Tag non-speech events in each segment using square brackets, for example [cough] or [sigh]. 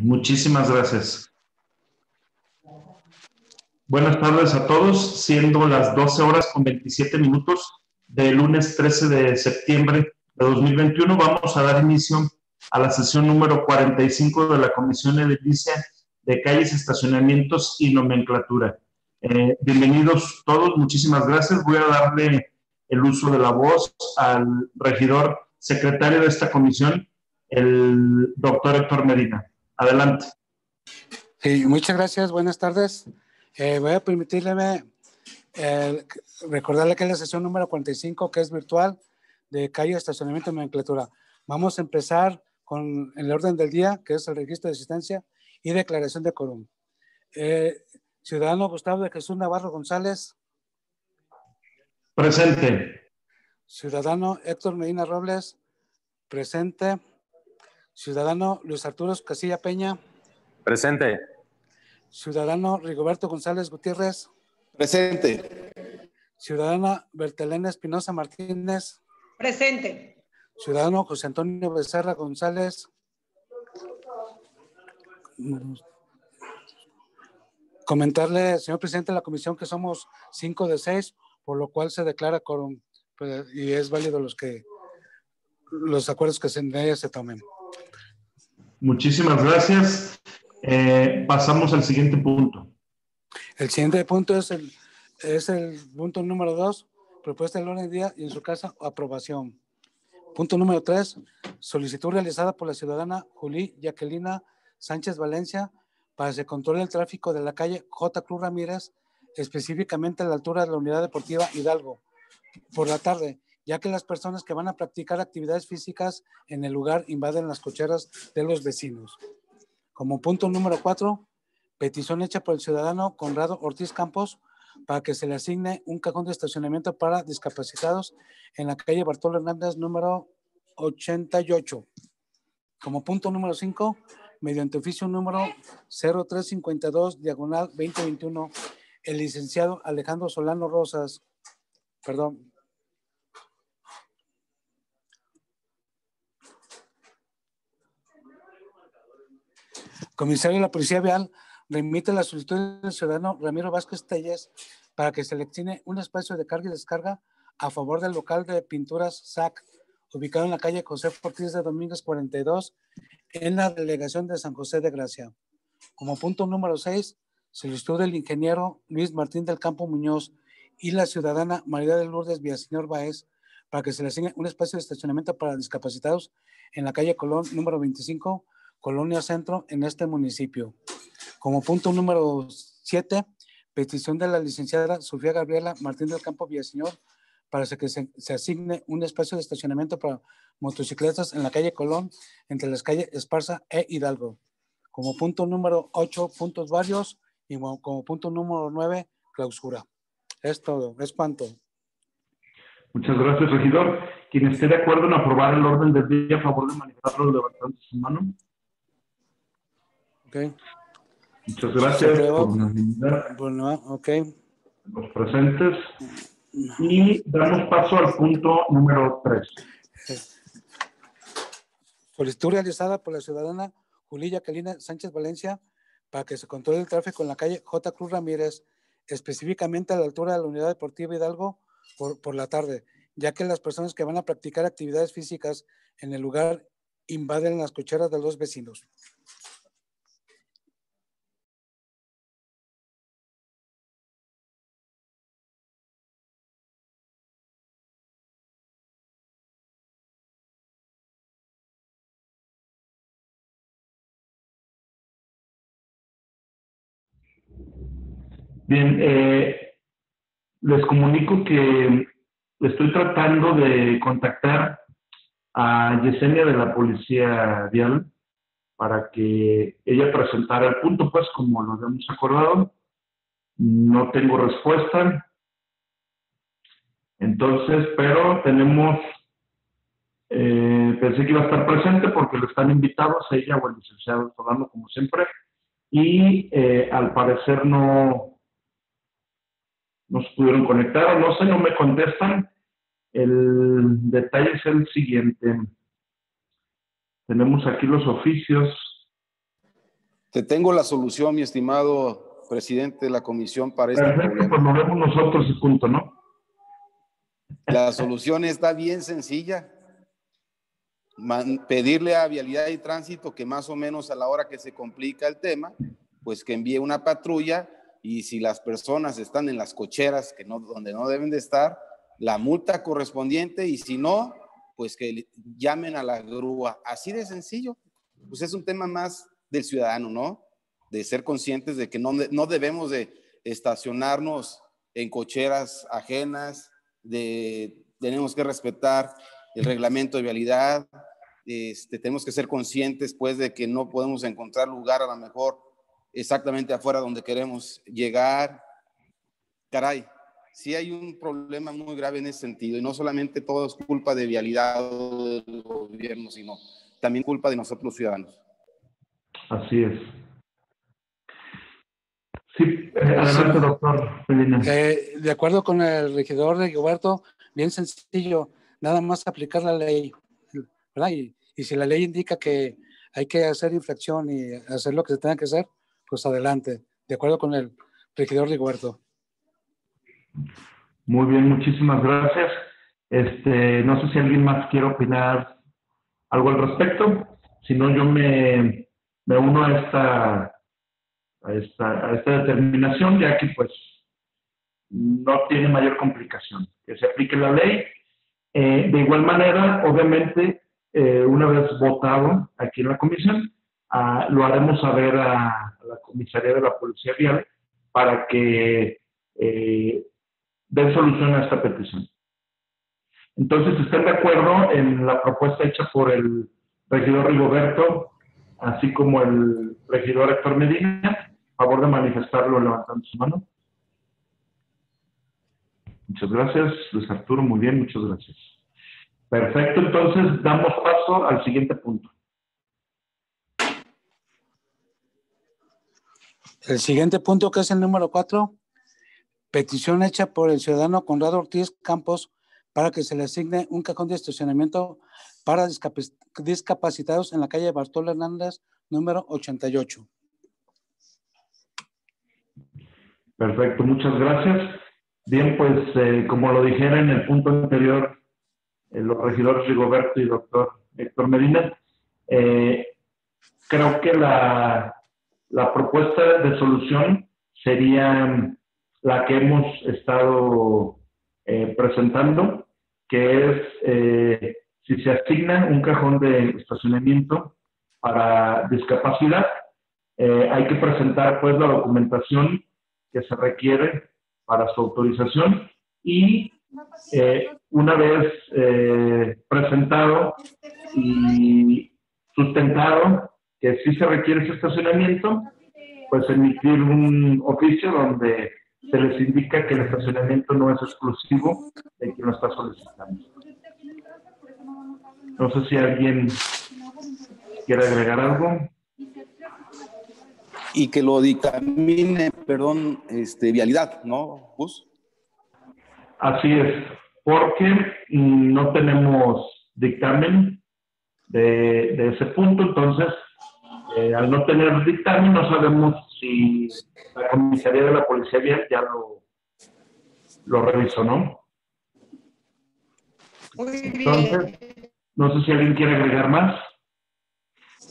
Muchísimas gracias. Buenas tardes a todos, siendo las 12 horas con 27 minutos del lunes 13 de septiembre de 2021, vamos a dar inicio a la sesión número 45 de la Comisión Edilicia de Calles, Estacionamientos y Nomenclatura. Eh, bienvenidos todos, muchísimas gracias. Voy a darle el uso de la voz al regidor secretario de esta comisión, el doctor Héctor Medina. Adelante. Sí, muchas gracias, buenas tardes. Eh, voy a permitirle eh, recordarle que es la sesión número 45, que es virtual, de calle, estacionamiento y nomenclatura. Vamos a empezar con el orden del día, que es el registro de asistencia y declaración de quórum. Eh, ciudadano Gustavo de Jesús Navarro González. Presente. Ciudadano Héctor Medina Robles. Presente. Ciudadano Luis Arturo Casilla Peña. Presente. Ciudadano Rigoberto González Gutiérrez. Presente. Ciudadana Bertelena Espinosa Martínez. Presente. Ciudadano José Antonio Becerra González. Comentarle, señor presidente de la comisión, que somos cinco de seis, por lo cual se declara quórum pues, y es válido los que los acuerdos que se, se tomen. Muchísimas gracias. Eh, pasamos al siguiente punto. El siguiente punto es el, es el punto número dos, propuesta del orden del día y en su casa aprobación. Punto número tres, solicitud realizada por la ciudadana Juli Jacquelina Sánchez Valencia para que se controle el tráfico de la calle J. Cruz Ramírez, específicamente a la altura de la unidad deportiva Hidalgo, por la tarde, ya que las personas que van a practicar actividades físicas en el lugar invaden las cocheras de los vecinos. Como punto número cuatro, petición hecha por el ciudadano Conrado Ortiz Campos para que se le asigne un cajón de estacionamiento para discapacitados en la calle Bartolo Hernández número 88. Como punto número 5, mediante oficio número 0352, diagonal 2021, el licenciado Alejandro Solano Rosas, perdón. Comisario de la Policía Vial remite la solicitud del ciudadano Ramiro Vázquez Telles para que seleccione un espacio de carga y descarga a favor del local de pinturas SAC, ubicado en la calle José Ortiz de Domínguez 42, en la delegación de San José de Gracia. Como punto número 6, solicitud del ingeniero Luis Martín del Campo Muñoz y la ciudadana María de Lourdes Villaseñor Baez para que se le asigne un espacio de estacionamiento para discapacitados en la calle Colón número 25, Colonia Centro, en este municipio. Como punto número 7, petición de la licenciada Sofía Gabriela Martín del Campo Villaseñor para que se, asigne un espacio de estacionamiento para motocicletas en la calle Colón, entre las calles Esparza e Hidalgo. Como punto número 8, puntos varios, y como punto número 9, clausura. Es todo, es cuanto. Muchas gracias, regidor. Quien esté de acuerdo en aprobar el orden del día, a favor de manifestarlo levantando su mano. Muchas gracias Bueno, ok. Los presentes. Y damos paso al punto número 3. Solicitud realizada por la ciudadana Julia Calina Sánchez Valencia para que se controle el tráfico en la calle J. Cruz Ramírez, específicamente a la altura de la unidad deportiva Hidalgo por, por la tarde, ya que las personas que van a practicar actividades físicas en el lugar invaden las cocheras de los vecinos. Bien, eh, les comunico que estoy tratando de contactar a Yesenia de la Policía Vial para que ella presentara el punto, pues como lo habíamos acordado. No tengo respuesta. Entonces, pero tenemos, eh, pensé que iba a estar presente porque lo están invitados ella o el licenciado Solano, como siempre, y eh, al parecer no, no se pudieron conectar, no sé, no me contestan. El detalle es el siguiente. Tenemos aquí los oficios Te tengo la solución, mi estimado presidente de la comisión, para este Perfecto, problema. pues vemos nosotros y punto, ¿no? La solución está bien sencilla. Man- pedirle a Vialidad y Tránsito que más o menos a la hora que se complica el tema, pues que envíe una patrulla y si las personas están en las cocheras que no, donde no deben de estar, la multa correspondiente y si no, pues que llamen a la grúa. Así de sencillo. Pues es un tema más del ciudadano, ¿no? De ser conscientes de que no, no debemos de estacionarnos en cocheras ajenas, de tenemos que respetar el reglamento de vialidad, este, tenemos que ser conscientes pues de que no podemos encontrar lugar a lo mejor exactamente afuera donde queremos llegar. Caray, sí hay un problema muy grave en ese sentido y no solamente todo es culpa de vialidad o del gobierno, sino también culpa de nosotros los ciudadanos. Así es. Sí, adelante, doctor Medina. Eh, de acuerdo con el regidor de Gilberto, bien sencillo, nada más aplicar la ley, ¿verdad? Y, y si la ley indica que hay que hacer infracción y hacer lo que se tenga que hacer, pues adelante, de acuerdo con el regidor Rigoberto. Muy bien, muchísimas gracias. Este, no sé si alguien más quiere opinar algo al respecto. Si no, yo me, me uno a esta, a esta, a esta determinación, ya que pues no tiene mayor complicación. Que se aplique la ley. Eh, de igual manera, obviamente, eh, una vez votado aquí en la comisión, ah, lo haremos saber a, a la comisaría de la Policía Vial para que eh, den solución a esta petición. Entonces, ¿están de acuerdo en la propuesta hecha por el regidor Rigoberto, así como el regidor Héctor Medina? A favor de manifestarlo levantando su mano. Muchas gracias, Luis Arturo. Muy bien, muchas gracias. Perfecto, entonces damos paso al siguiente punto. El siguiente punto, que es el número cuatro, petición hecha por el ciudadano Conrado Ortiz Campos para que se le asigne un cajón de estacionamiento para discapac- discapacitados en la calle Bartolo Hernández, número 88. Perfecto, muchas gracias. Bien, pues eh, como lo dijera en el punto anterior, eh, los regidores Rigoberto y doctor Héctor Medina, eh, creo que la, la propuesta de solución sería la que hemos estado eh, presentando, que es eh, si se asigna un cajón de estacionamiento para discapacidad, eh, hay que presentar pues la documentación que se requiere para su autorización y una vez presentado y sustentado que sí se requiere ese estacionamiento, pues emitir un oficio donde se les indica que el estacionamiento no es exclusivo de quien lo está solicitando. No sé si alguien quiere agregar algo. Y que lo dictamine, perdón, este, vialidad, ¿no, Gus? Así es, porque no tenemos dictamen de, de ese punto, entonces, eh, al no tener dictamen, no sabemos si la comisaría de la Policía Vial ya lo, lo revisó, ¿no? Entonces, no sé si alguien quiere agregar más.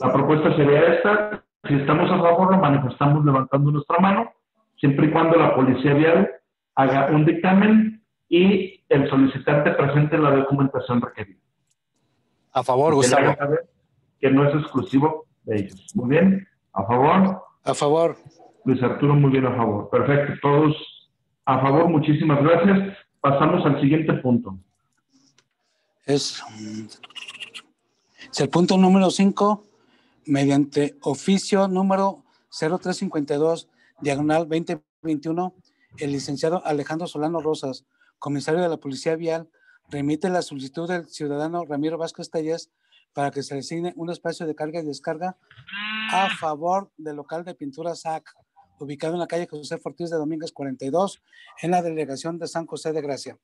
La propuesta sería esta. Si estamos a favor, lo manifestamos levantando nuestra mano, siempre y cuando la Policía Vial haga un dictamen y el solicitante presente la documentación requerida. A favor, Gustavo. Que no es exclusivo ellos. Muy bien. A favor. A favor. Luis Arturo, muy bien a favor. Perfecto. Todos a favor. Muchísimas gracias. Pasamos al siguiente punto. Es, es el punto número 5, mediante oficio número 0352, diagonal 2021, el licenciado Alejandro Solano Rosas, comisario de la Policía Vial, remite la solicitud del ciudadano Ramiro Vázquez Telles para que se le asigne un espacio de carga y descarga a favor del local de pintura SAC, ubicado en la calle José Ortiz de Domínguez 42, en la delegación de San José de Gracia.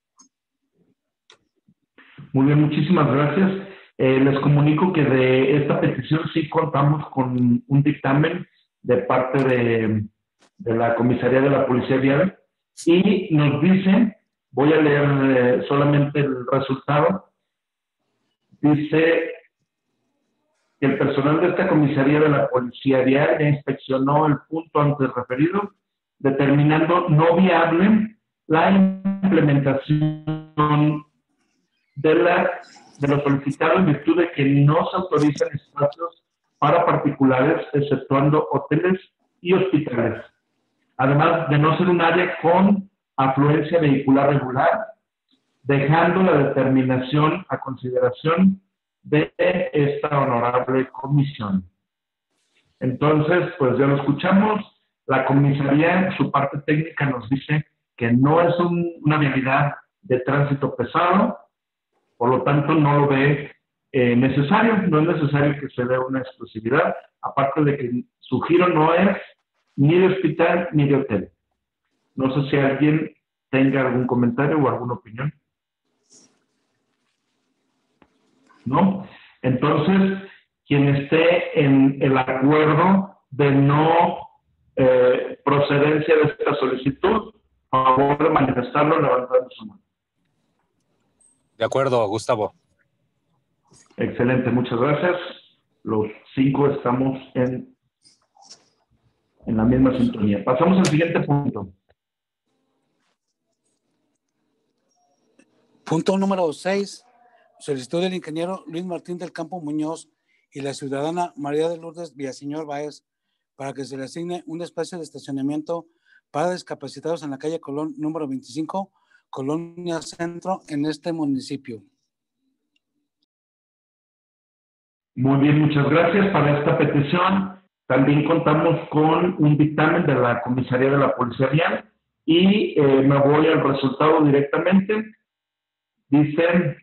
Muy bien, muchísimas gracias. Eh, les comunico que de esta petición sí contamos con un dictamen de parte de, de la comisaría de la Policía Vial y nos dice, voy a leer eh, solamente el resultado, dice que el personal de esta comisaría de la Policía Vial ya inspeccionó el punto antes referido, determinando no viable la implementación de, la, de lo solicitado en virtud de que no se autorizan espacios para particulares, exceptuando hoteles y hospitales. Además de no ser un área con afluencia vehicular regular, dejando la determinación a consideración de esta honorable comisión. Entonces, pues ya lo escuchamos, la comisaría en su parte técnica nos dice que no es una vialidad de tránsito pesado, por lo tanto no lo ve eh, necesario, no es necesario que se dé una exclusividad, aparte de que su giro no es ni de hospital ni de hotel. No sé si alguien tenga algún comentario o alguna opinión. ¿No? Entonces, quien esté en el acuerdo de no eh, procedencia de esta solicitud, a favor de manifestarlo levantando su mano. De acuerdo, Gustavo. Excelente, muchas gracias. Los cinco estamos en, en la misma sintonía. Pasamos al siguiente punto. Punto número 6. Solicitud del ingeniero Luis Martín del Campo Muñoz y la ciudadana María de Lourdes Villaseñor Báez para que se le asigne un espacio de estacionamiento para discapacitados en la calle Colón número 25, Colonia Centro, en este municipio. Muy bien, muchas gracias para esta petición. También contamos con un dictamen de la Comisaría de la Policía Vial y eh, me voy al resultado directamente. Dicen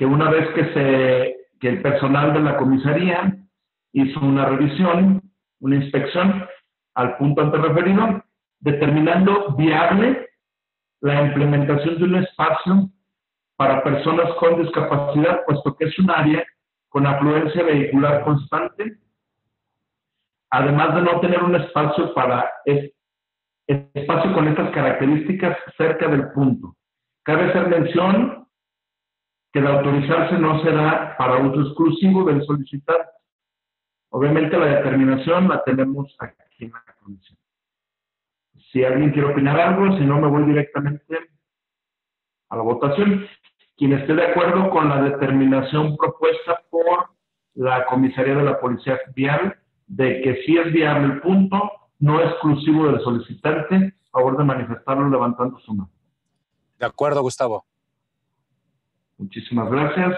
que una vez que, se, que el personal de la comisaría hizo una revisión, una inspección al punto antes referido, determinando viable la implementación de un espacio para personas con discapacidad, puesto que es un área con afluencia vehicular constante, además de no tener un espacio para espacio con estas características cerca del punto. Cabe hacer mención que el autorizarse no será para uso exclusivo del solicitante. Obviamente la determinación la tenemos aquí en la comisión. Si alguien quiere opinar algo, si no me voy directamente a la votación. Quien esté de acuerdo con la determinación propuesta por la comisaría de la Policía Vial de que si es viable el punto, no exclusivo del solicitante, favor de manifestarlo levantando su mano. De acuerdo, Gustavo. Muchísimas gracias.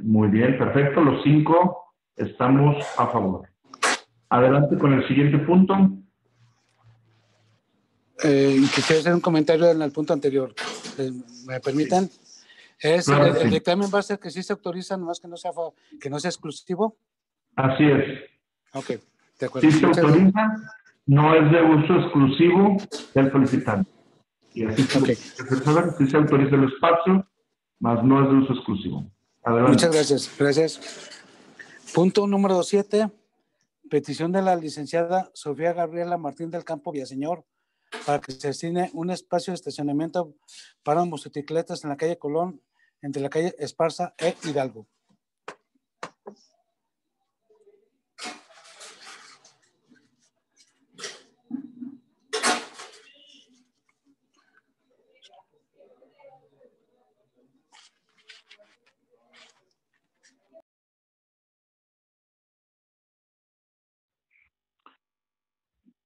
Muy bien, perfecto. Los cinco estamos a favor. Adelante con el siguiente punto. Eh, quisiera hacer un comentario en el punto anterior. Eh, ¿Me permiten? Es, el, dictamen va a ser que sí se autoriza, nomás que no sea, que no sea exclusivo. Así es. Ok, de acuerdo. Sí se autoriza, no es de uso exclusivo del solicitante. Y así okay. sí se autoriza el espacio, más no es de uso exclusivo. Muchas gracias. Gracias. Punto número siete. Petición de la licenciada Sofía Gabriela Martín del Campo Villaseñor para que se asigne un espacio de estacionamiento para motocicletas en la calle Colón, entre la calle Esparza e Hidalgo.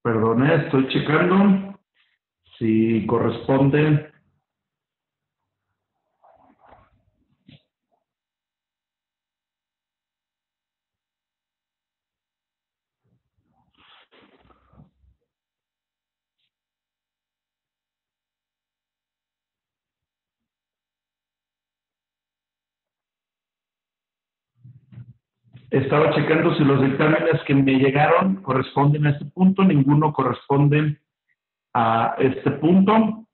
Perdone, estoy checando si corresponde. Estaba checando si los dictámenes que me llegaron corresponden a este punto, ninguno corresponde a este punto.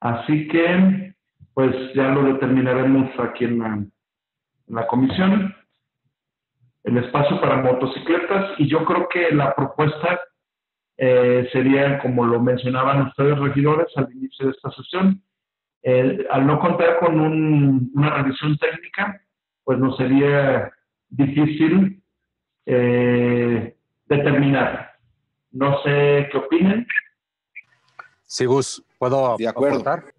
Así que pues ya lo determinaremos aquí en la, comisión. El espacio para motocicletas y yo creo que la propuesta eh, sería, como lo mencionaban ustedes, regidores, al inicio de esta sesión, eh, al no contar con un, una revisión técnica, pues nos sería difícil eh, determinar. No sé qué opinen. Sí, Gus, ¿puedo De acuerdo. aportar?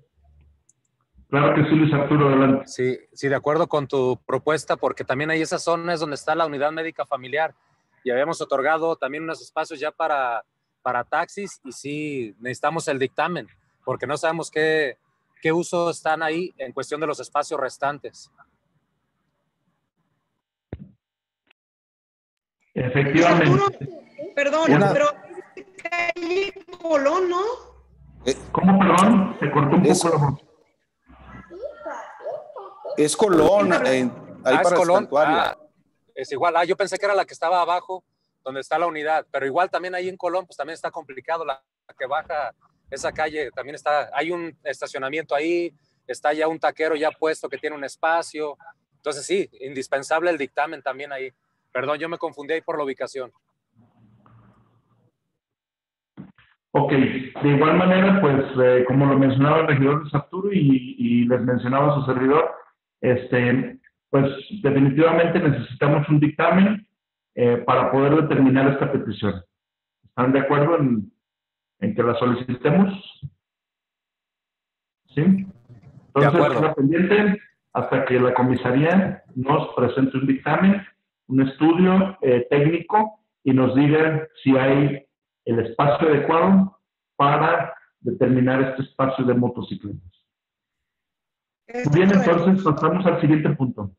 Claro que sí, Luis Arturo, adelante. Sí, sí, de acuerdo con tu propuesta, porque también hay esas zonas donde está la unidad médica familiar y habíamos otorgado también unos espacios ya para, para taxis y sí necesitamos el dictamen, porque no sabemos qué, qué uso están ahí en cuestión de los espacios restantes. Efectivamente. Perdón, Una- pero es calle Colón, ¿no? Eh, ¿Cómo, perdón? Se cortó un Eso. poco. Es Colón, eh, ahí Ah, es para Colón. Ah, es igual. Ah, yo pensé que era la que estaba abajo, donde está la unidad, pero igual también ahí en Colón, pues también está complicado. La que baja esa calle también está. Hay un estacionamiento ahí, está ya un taquero ya puesto que tiene un espacio. Entonces, sí, indispensable el dictamen también ahí. Perdón, yo me confundí ahí por la ubicación. Ok, de igual manera, pues eh, como lo mencionaba el regidor de Arturo y, y les mencionaba su servidor, este, pues definitivamente necesitamos un dictamen eh, para poder determinar esta petición. ¿Están de acuerdo en, en que la solicitemos? ¿Sí? Entonces, queda pendiente hasta que la comisaría nos presente un dictamen, un estudio eh, técnico y nos diga si hay el espacio adecuado para determinar este espacio de motocicletas. Bien, entonces pasamos al siguiente punto.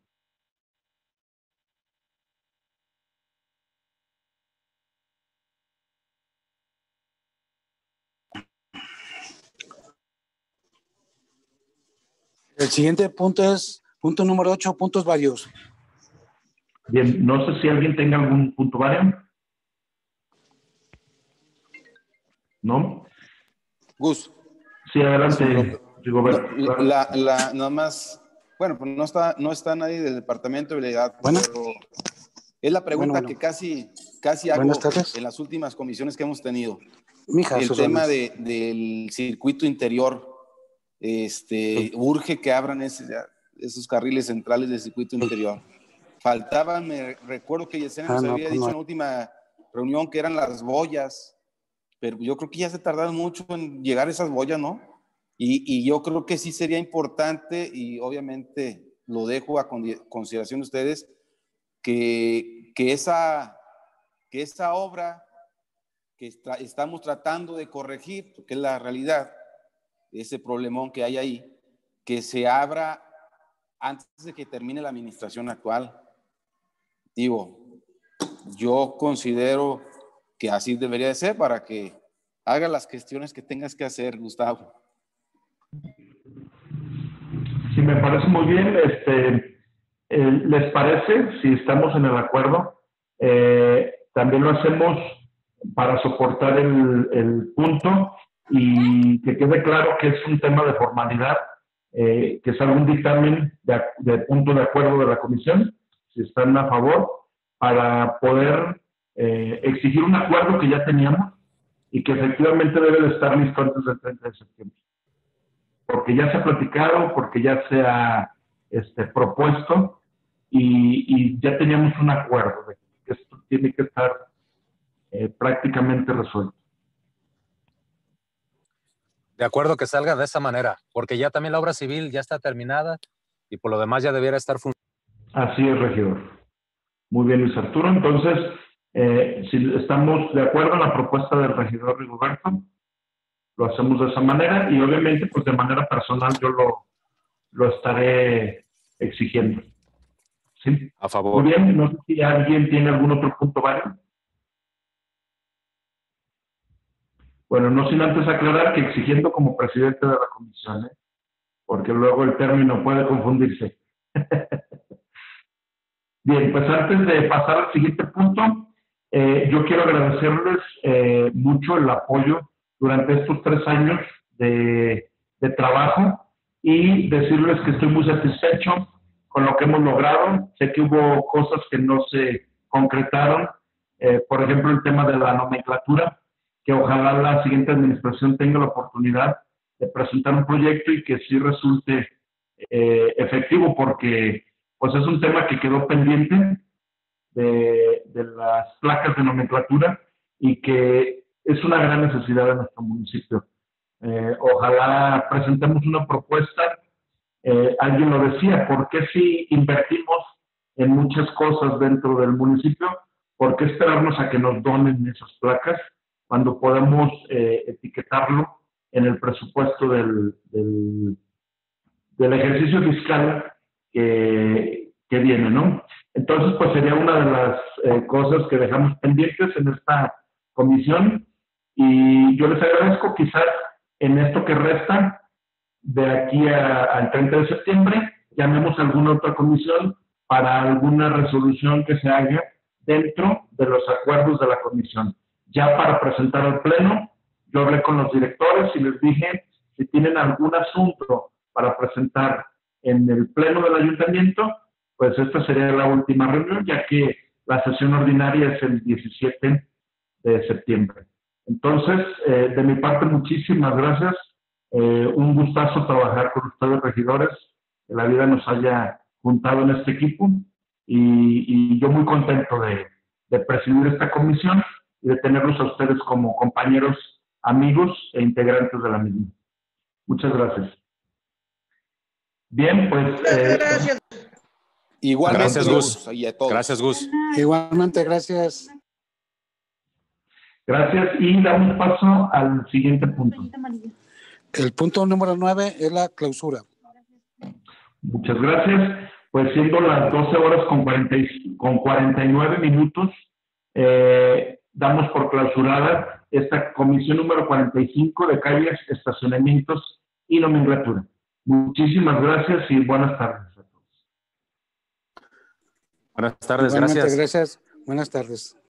El siguiente punto es punto número 8, puntos varios. Bien, no sé si alguien tenga algún punto vario. ¿No? Gus, Sí, adelante, Rigoberto. la, la, nada más, bueno, pues no está, no está nadie del departamento de habilidad, Bueno. pero es la pregunta Bueno, bueno. que casi, casi hago en las últimas comisiones que hemos tenido. Mija, el tema de, del circuito interior, este, [laughs] urge que abran ese- esos carriles centrales del circuito interior. Faltaban, me recuerdo que Yesenia Ah, nos no, había pues dicho no. en la última reunión que eran las boyas, pero yo creo que ya se tardaron mucho en llegar esas boyas, ¿no? Y, y yo creo que sí sería importante, y obviamente lo dejo a consideración de ustedes, que, que, esa, que esa obra que está- estamos tratando de corregir, porque es la realidad, ese problemón que hay ahí, que se abra antes de que termine la administración actual. Digo, yo considero que así debería de ser para que haga las gestiones que tengas que hacer, Gustavo. Sí, me parece muy bien. Este, eh, ¿Les parece, si estamos en el acuerdo, eh, también lo hacemos para soportar el, el punto y que quede claro que es un tema de formalidad, eh, que salga un dictamen de, punto de acuerdo de la comisión, si están a favor, para poder eh, exigir un acuerdo que ya teníamos y que efectivamente debe de estar listo antes del 30 de septiembre porque ya se ha platicado, porque ya se ha este, propuesto y, y ya teníamos un acuerdo de que esto tiene que estar eh, prácticamente resuelto. De acuerdo que salga de esa manera, porque ya también la obra civil ya está terminada y por lo demás ya debiera estar funcionando. Así es, regidor. Muy bien, Luis Arturo. Entonces, eh, si estamos de acuerdo en la propuesta del regidor Rigoberto, lo hacemos de esa manera y obviamente, pues de manera personal yo lo, lo estaré exigiendo. ¿Sí? A favor. Muy bien, no sé si alguien tiene algún otro punto válido. Bueno, no sin antes aclarar que exigiendo como presidente de la comisión, ¿eh? porque luego el término puede confundirse. [laughs] Bien, pues antes de pasar al siguiente punto, eh, yo quiero agradecerles eh, mucho el apoyo durante estos tres años de, de trabajo y decirles que estoy muy satisfecho con lo que hemos logrado. Sé que hubo cosas que no se concretaron, eh, por ejemplo, el tema de la nomenclatura, que ojalá la siguiente administración tenga la oportunidad de presentar un proyecto y que sí resulte eh, efectivo, porque pues es un tema que quedó pendiente de, de las placas de nomenclatura y que es una gran necesidad de nuestro municipio. Eh, ojalá presentemos una propuesta. Eh, alguien lo decía, ¿por qué si invertimos en muchas cosas dentro del municipio? ¿Por qué esperarnos a que nos donen esas placas cuando podemos eh, etiquetarlo en el presupuesto del, del, ejercicio fiscal que, que, viene, ¿no? Entonces, pues sería una de las eh, cosas que dejamos pendientes en esta comisión y yo les agradezco quizás en esto que resta de aquí al 30 de septiembre, llamemos a alguna otra comisión para alguna resolución que se haga dentro de los acuerdos de la comisión. Ya para presentar al Pleno, yo hablé con los directores y les dije si tienen algún asunto para presentar en el Pleno del Ayuntamiento, pues esta sería la última reunión, ya que la sesión ordinaria es el 17 de septiembre. Entonces, eh, de mi parte, muchísimas gracias. Eh, un gustazo trabajar con ustedes, regidores, que la vida nos haya juntado en este equipo y, y yo muy contento de, de, presidir esta comisión y de tenerlos a ustedes como compañeros, amigos e integrantes de la misma. Muchas gracias. Bien, pues... Eh, gracias. Igualmente, gracias, Gus. Gracias, Gus. Igualmente, gracias. Gracias y damos paso al siguiente punto. El punto número nueve es la clausura. Muchas gracias. Pues siendo las 12 horas con, 40 y, con 49 minutos, eh, damos por clausurada esta comisión número 45 de calles, estacionamientos y nomenclatura. Muchísimas gracias y buenas tardes a todos. Buenas tardes, gracias. Gracias. Buenas tardes.